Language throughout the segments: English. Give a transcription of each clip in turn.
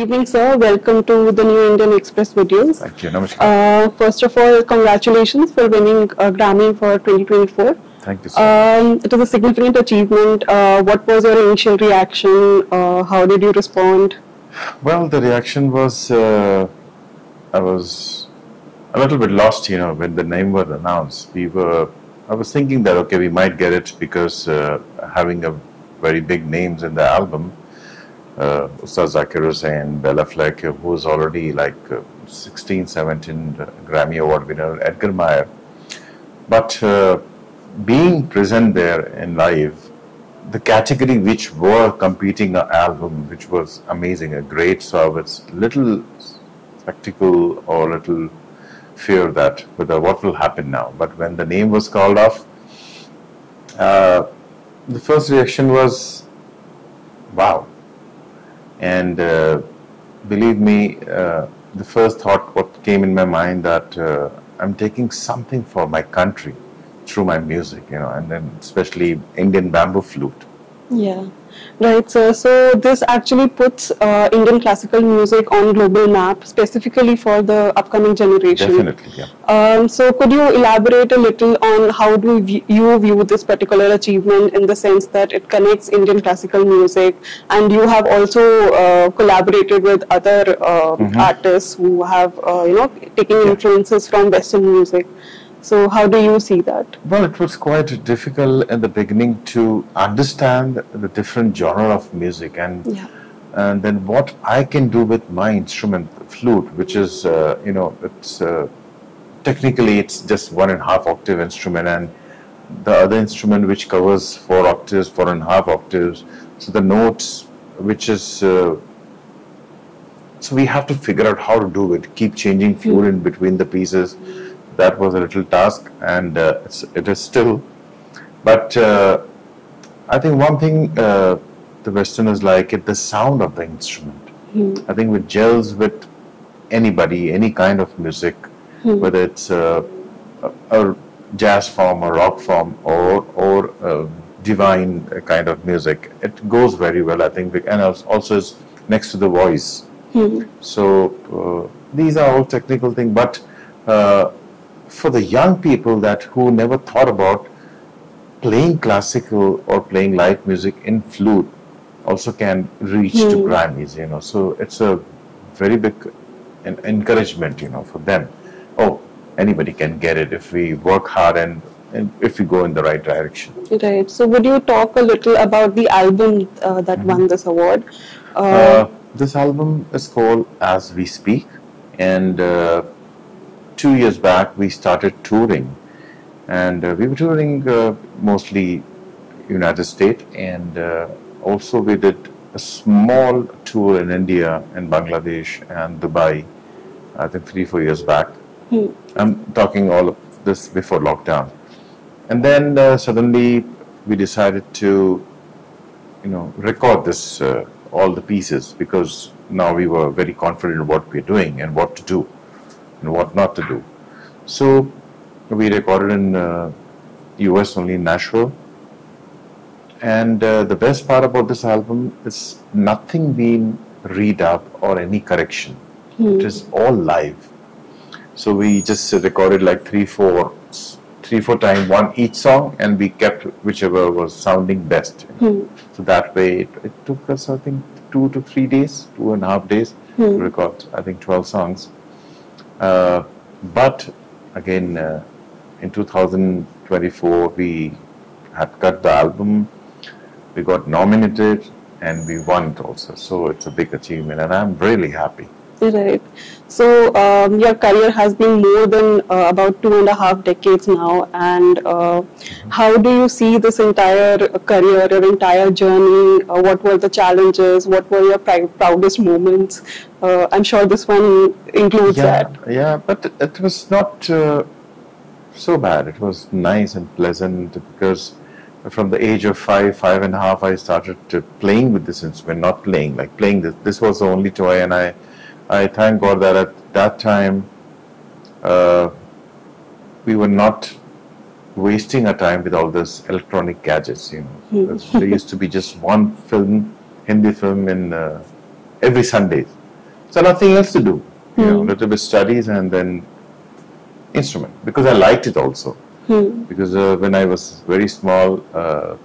Good evening, sir. Welcome to the New Indian Express videos. Thank you. Namaskar. Uh, first of all, congratulations for winning a Grammy for 2024. Thank you, sir. Um, it is a significant achievement. Uh, what was your initial reaction? Uh, how did you respond? well, the reaction was uh, I was a little bit lost, you know, when the name was announced. We were, I was thinking that okay, we might get it because uh, having a very big names in the album, uh, Ustad Zakir Hussain, Bela Fleck, who was already like uh, 16, 17 Grammy Award winner, Edgar Meyer. But uh, being present there in live, the category which were competing a album, which was amazing, a great service, little spectacle or little fear that whether what will happen now. But when the name was called off, uh, the first reaction was, wow. And uh, believe me, uh, the first thought what came in my mind that uh, I'm taking something for my country through my music, you know, and then especially Indian bamboo flute. Yeah, right, sir. So this actually puts uh, Indian classical music on global map, specifically for the upcoming generation. Definitely, yeah. Um, so could you elaborate a little on how do you view this particular achievement in the sense that it connects Indian classical music and you have also uh, collaborated with other uh, artists who have, uh, you know, taken influences from Western music. So how do you see that? Well, it was quite difficult in the beginning to understand the different genre of music and Yeah. and then what I can do with my instrument, flute, which is uh, you know it's uh, technically it's just one and a half octave instrument and the other instrument which covers four octaves, four and a half octaves. So the notes, which is uh, so we have to figure out how to do it. Keep changing flute in between the pieces. That was a little task, and uh, it's, it is still. But uh, I think one thing uh, the Westerners like it the sound of the instrument. I think it gels with anybody, any kind of music, whether it's uh, a, a jazz form, or rock form, or or uh, divine kind of music. It goes very well, I think, and also is next to the voice. So uh, these are all technical things, but uh, for the young people that who never thought about playing classical or playing live music in flute also can reach to Grammys, you know. So it's a very big en- encouragement, you know, for them. Oh, anybody can get it if we work hard and, and if we go in the right direction. Right. So would you talk a little about the album uh, that won this award? Uh, Uh, this album is called As We Speak, and uh, two years back we started touring, and uh, we were touring uh, mostly United States, and uh, also we did a small tour in India and Bangladesh and Dubai. I think three four years back. I'm talking all of this before lockdown, and then uh, suddenly we decided to you know record this uh, all the pieces because now we were very confident in what we're doing and what to do and what not to do. So we recorded in uh, us only in nashville. And uh, the best part about this album is nothing being read up or any correction. It is all live. So we just recorded like three four three four times one each song and we kept whichever was sounding best. So that way it, it took us i think two to three days two and a half days to record i think 12 songs but again uh, in 2024 we had cut the album we got nominated and we won it also. So it's a big achievement and i'm really happy Right. So um, your career has been more than uh, about two and a half decades now, and uh, how do you see this entire career, your entire journey? Uh, what were the challenges? What were your pri- proudest moments? Uh, I'm sure this one includes yeah, that. Yeah, but it- it was not uh, so bad. It was nice and pleasant because from the age of five, five and a half, I started to playing with this instrument, not playing, like playing this. This was the only toy, and I, I thank God that at that time, uh, we were not wasting our time with all these electronic gadgets. You know, there used to be just one film, Hindi film, in uh, every Sunday So nothing else to do. You know, Hmm. little bit studies and then instrument because I liked it also. Hmm. Because uh, when I was very small, uh,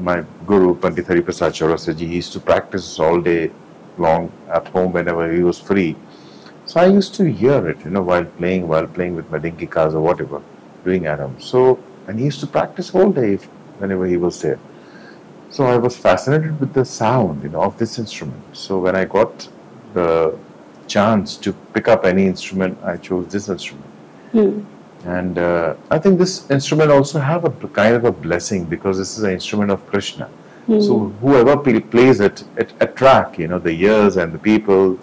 my guru Pandit Hari Prasad Chaurasia ji, he used to practice all day long at home whenever he was free. So I used to hear it, you know, while playing, while playing with my dinky cars or whatever, doing Adam. So and he used to practice all day if, whenever he was there. So I was fascinated with the sound, you know, of this instrument. So when I got the chance to pick up any instrument, I chose this instrument. Hmm. And uh, I think this instrument also have a kind of a blessing because this is an instrument of Krishna. Hmm. So whoever pl- plays it, it attract you know the ears and the people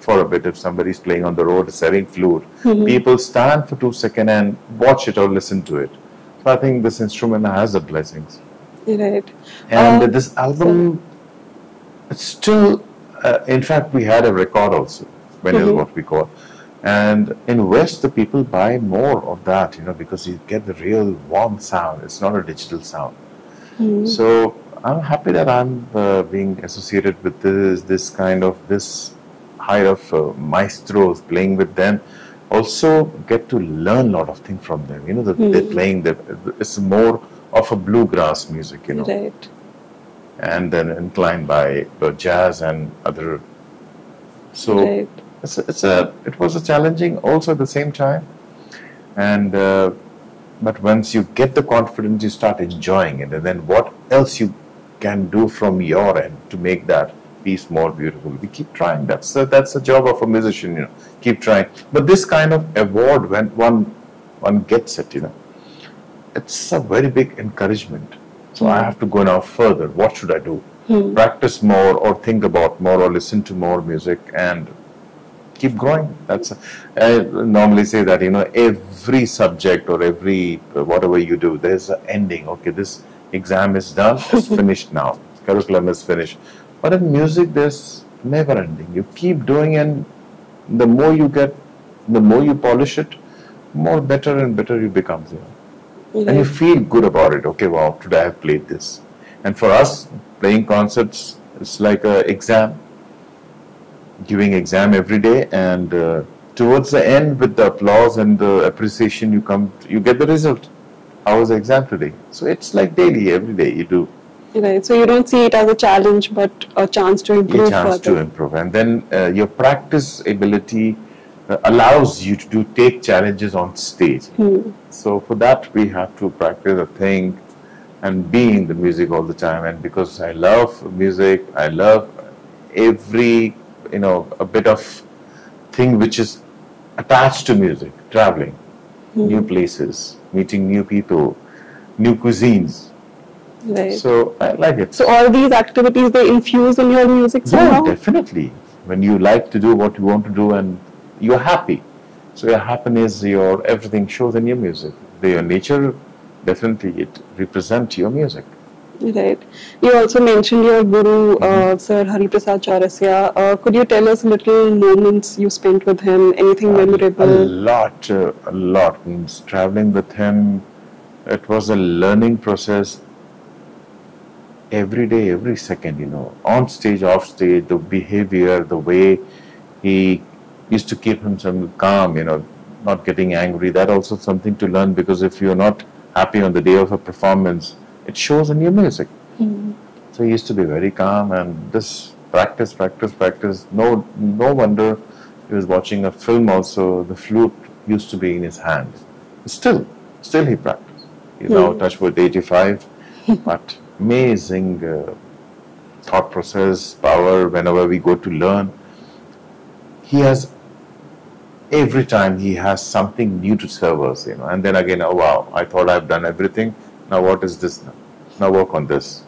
for a bit. If somebody's playing on the road, selling flute, Mhm. people stand for two seconds and watch it or listen to it. So I think this instrument has the blessings. Right. And Uh, this album, it's still, uh, in fact, we had a record also, when is Mhm. what we call. And in West, the people buy more of that, you know, because you get the real warm sound. It's not a digital sound. Hmm. So I'm happy that I'm uh, being associated with this, this kind of this high of uh, maestros playing with them. Also get to learn a lot of things from them. You know, the, they're Hmm. playing the it's more of a bluegrass music. You know Right. and then inclined by uh, jazz and other. So Right. it's, a, it's a it was a challenging also at the same time, and uh, but once you get the confidence, you start enjoying it, and then what else you can do from your end to make that piece more beautiful. We keep trying. That's a, that's the job of a musician, you know. Keep trying. But this kind of award, when one one gets it, you know, it's a very big encouragement. So I have to go now further. What should I do? Hmm. Practice more, or think about more, or listen to more music, and keep growing. That's I normally say that you know every subject or every whatever you do, there's an ending. Okay, this exam is done. It's finished now. Curriculum is finished. But in music, there's never ending. You keep doing, and the more you get, the more you polish it, more better and better you become. You know and you feel good about it. Okay, wow, today I have played this. And for us, playing concerts is like a exam, giving exam every day, and uh, towards the end, with the applause and the appreciation, you come, you get the result. How was the exam today? So it's like daily, every day you do Right. So you don't see it as a challenge, but a chance to improve. a chance to improve, and then uh, your practice ability uh, allows you to do, take challenges on stage. Hmm. So for that, we have to practice a thing and be in the music all the time. And because I love music, I love every you know a bit of thing which is attached to music, traveling, new places, meeting new people, new cuisines. Right. So, I like it. So all these activities they infuse in your music Yeah, definitely. When you like to do what you want to do and you're happy. So your happiness, your everything shows in your music. Your nature, definitely it represents your music. Right. You also mentioned your guru, Mm-hmm. uh, Sir Hari Prasad Chaurasia. Uh, could you tell us little moments you spent with him? Anything memorable? A lot, uh, a lot. Means traveling with him, it was a learning process. Every day, every second, you know, on stage, off stage, the behavior, the way he used to keep himself calm, you know, not getting angry. That also something to learn because if you're not happy on the day of a performance, it shows in your music. Hmm. So he used to be very calm and this practice, practice, practice. No, no wonder he was watching a film also. The flute used to be in his hand. Still, still he practiced. He's now Hmm. touched with 85, but amazing uh, thought process, power whenever we go to learn. He has every time he has something new to serve us, you know. And then again, oh wow, I thought I've done everything. Now what is this now? Now work on this.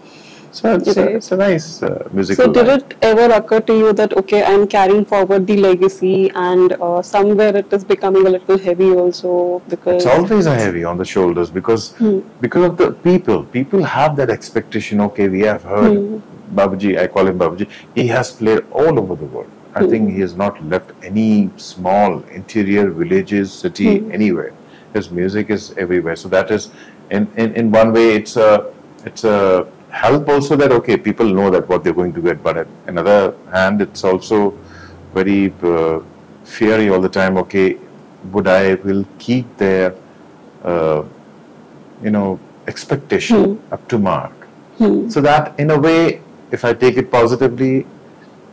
So it's, a, it's a nice uh, musical. So did line. it ever occur to you that okay, I'm carrying forward the legacy, and uh, somewhere it is becoming a little heavy also because It's always a heavy on the shoulders because Hmm. because of the people. People have that expectation. Okay, we have heard Hmm. Babaji. I call him Babaji. He has played all over the world. I Hmm. think he has not left any small interior villages, city, Hmm. anywhere. His music is everywhere. So that is, in, in, in one way, it's a it's a help also that okay, people know that what they're going to get. But at another hand, it's also very uh, fiery all the time. Okay, would I will keep their, uh, you know, expectation up to mark. So that in a way, if I take it positively,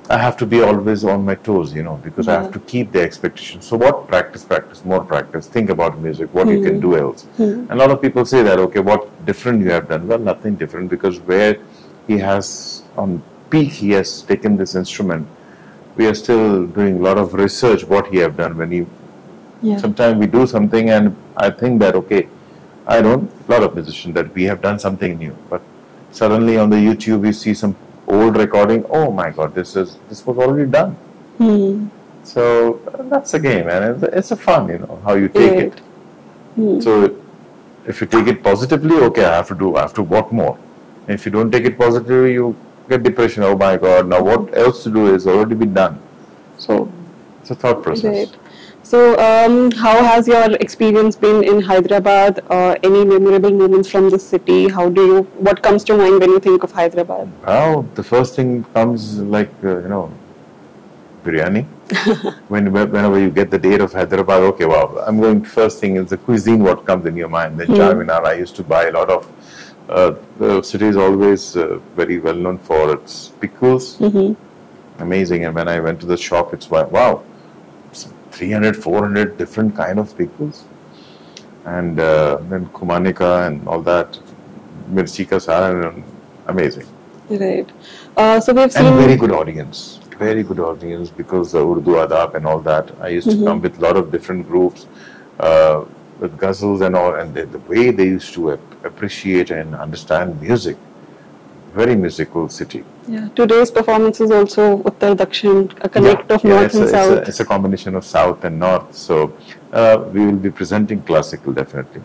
I have to be always on my toes, you know, because I have to keep the expectation. So what practice, practice, more practice. Think about music, what you can hmm. do else. Hmm. And a lot of people say that, okay, what different you have done? Well, nothing different because where he has on peak, he has taken this instrument. We are still doing a lot of research what he have done when he. Yeah. Sometimes we do something and I think that okay, I don't. A lot of musicians that we have done something new, but suddenly on the YouTube you see some old recording. Oh my God, this is this was already done. Hmm. So that's the game, and it's, it's a fun, you know, how you take Right. it. So if you take it positively, okay, I have to do, I have to work more. And if you don't take it positively, you get depression. Oh my God, now what else to do is already been done. So it's a thought process. Right. So, um, how has your experience been in Hyderabad? Uh, any memorable moments from the city? How do you? What comes to mind when you think of Hyderabad? Well, the first thing comes like uh, you know, biryani. when whenever you get the date of Hyderabad, okay, wow, I'm going. First thing is the cuisine. What comes in your mind? Then Charminar. I used to buy a lot of. Uh, the city is always uh, very well known for its pickles. Amazing. And when I went to the shop, it's like wow, 300, 400 different kind of pickles. And uh, then kumanika and all that, mirchi ka salan, amazing. Right. Uh, so we've seen. And very good audience, very good audience because the Urdu adab and all that. I used to come with a lot of different groups uh, with ghazals and all, and the, the way they used to ap- appreciate and understand music. Very musical city. Yeah. Today's performance is also Uttar Dakshin, a connect Yeah, of yeah, North it's and a, South. It's a, it's a combination of South and North. So uh, we will be presenting classical definitely,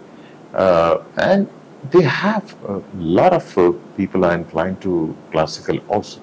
uh, and they have a lot of uh, people are inclined to classical also.